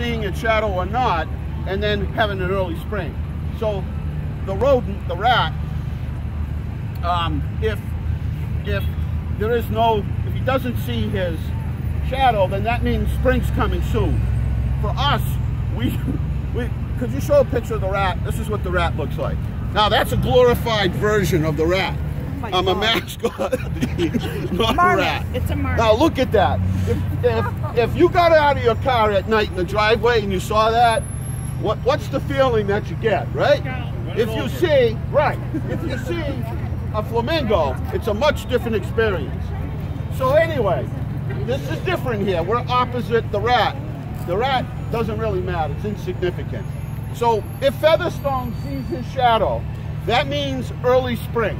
seeing its shadow or not, and then having an early spring. So the rodent, the rat, um, if if there is no, if he doesn't see his shadow, then that means spring's coming soon. For us, we, we, could you show a picture of the rat? This is what the rat looks like. Now that's a glorified version of the rat. Oh I'm a God. mascot, not a rat. It's a marmot. Now look at that. If, if, you got out of your car at night in the driveway and you saw that, what, what's the feeling that you get, right? If you see, right, if you see a flamingo, it's a much different experience. So anyway, this is different here. We're opposite the rat. The rat doesn't really matter, it's insignificant. So if Featherstone sees his shadow, that means early spring.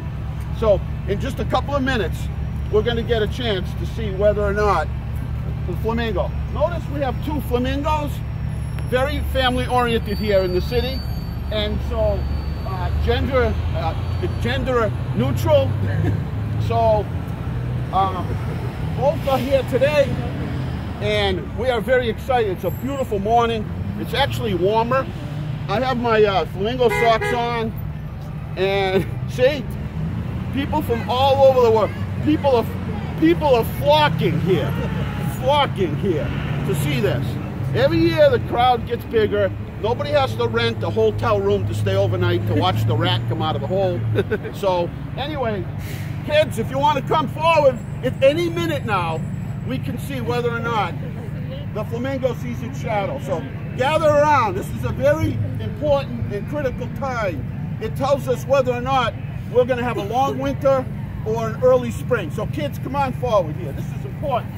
So in just a couple of minutes, we're gonna get a chance to see whether or not the flamingo. Notice we have two flamingos, very family oriented here in the city. And so uh, gender, uh, gender neutral. so um, both are here today and we are very excited. It's a beautiful morning. It's actually warmer. I have my uh, flamingo socks on and see, people from all over the world, people are, people are flocking here, flocking here to see this. Every year the crowd gets bigger. Nobody has to rent a hotel room to stay overnight to watch the rat come out of the hole. So anyway, kids, if you want to come forward, at any minute now, we can see whether or not the flamingo sees its shadow. So gather around. This is a very important and critical time. It tells us whether or not we're going to have a long winter or an early spring. So kids, come on forward here. This is important.